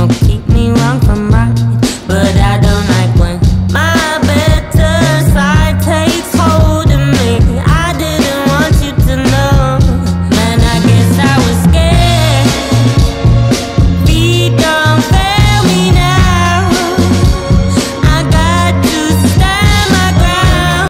will keep